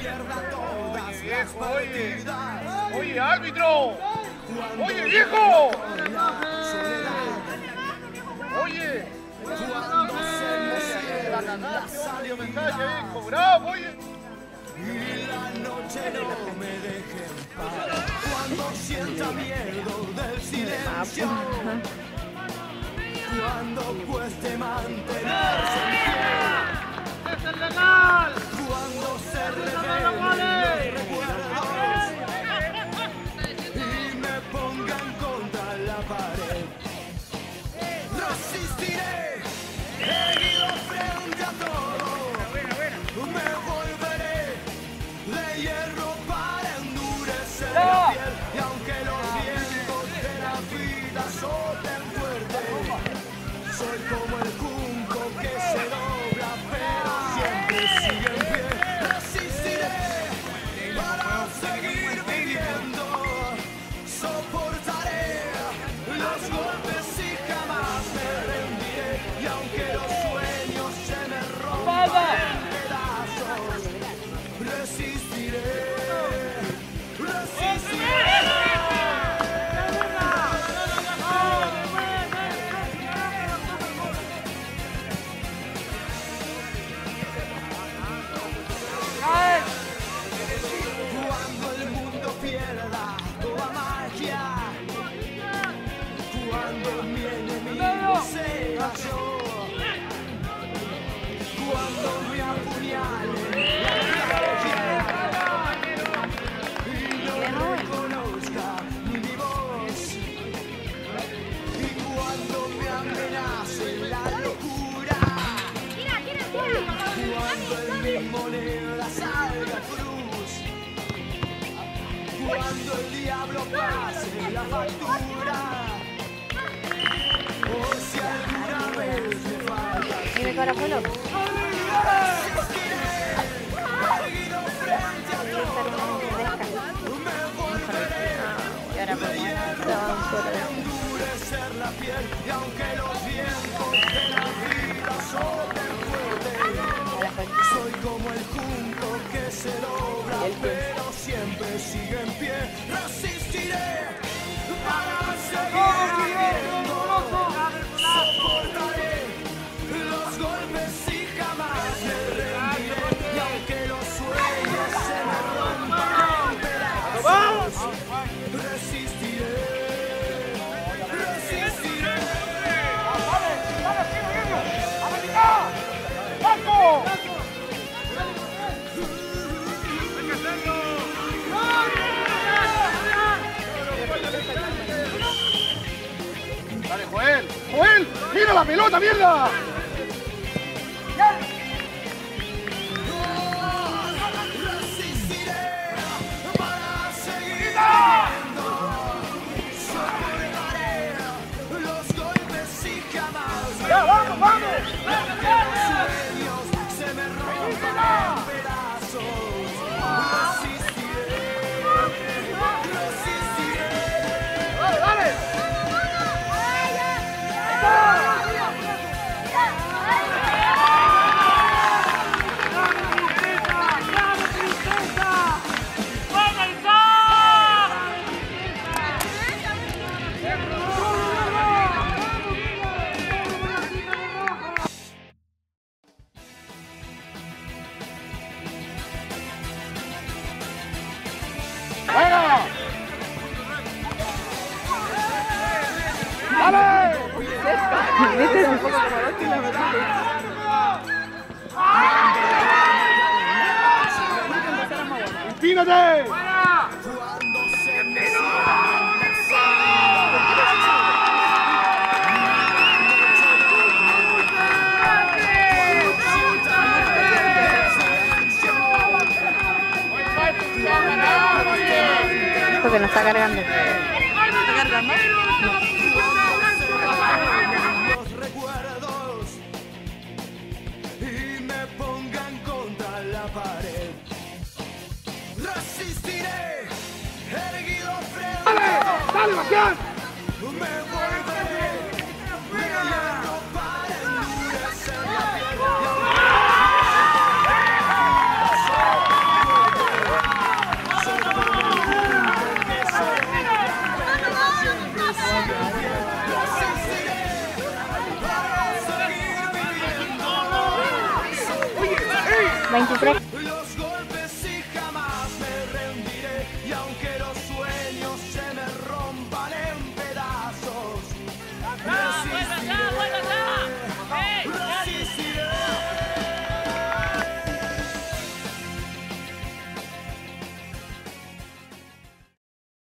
Pierda Oye, viejo, oye. Oye, árbitro. Oye, viejo. Oye. Salió mensaje, viejo. Bravo, oye. Y la noche no me deje en paz Cuando sienta miedo del silencio Cuando cueste mantenerse en pie ¡Es el legal! Go, wonderful. Cuando el mil moneda salga cruz Cuando el diablo pase la factura O si alguna vez me falta el junco que se logra, pero siempre sigue en pie. Resistiré. La pelota, mierda! ¡Dale! Vete un poco está cargando. ¿Está cargando? No. him again! Thank you,